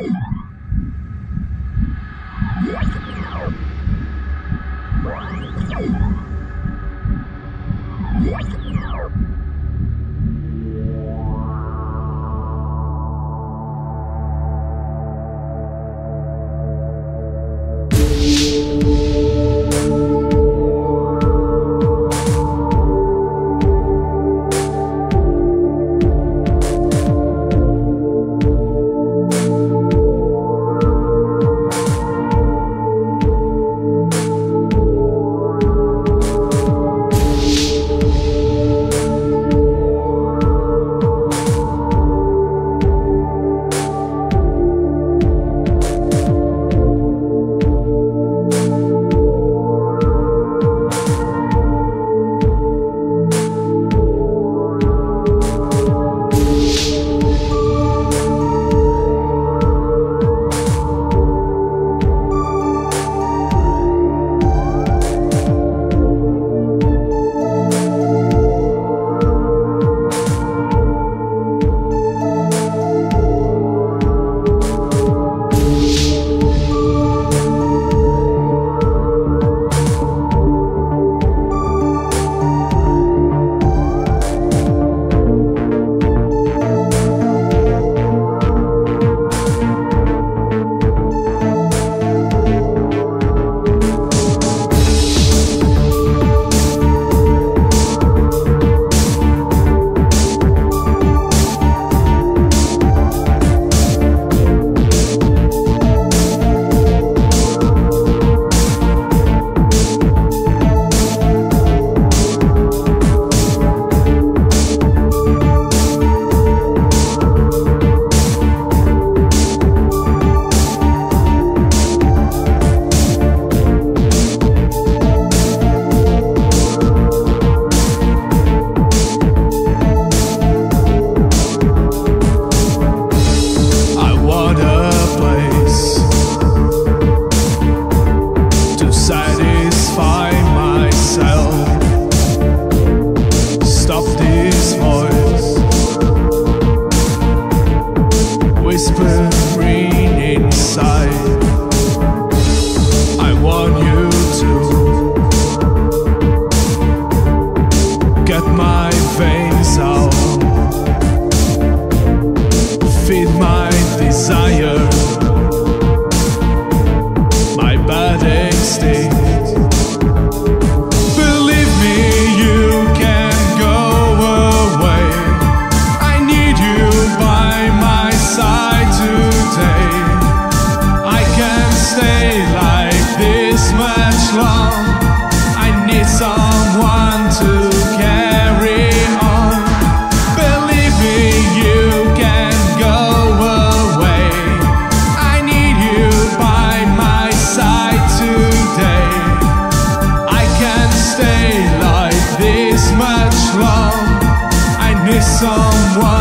you to carry on. Believing you can go away. I need you by my side today. I can't stay like this much I need someone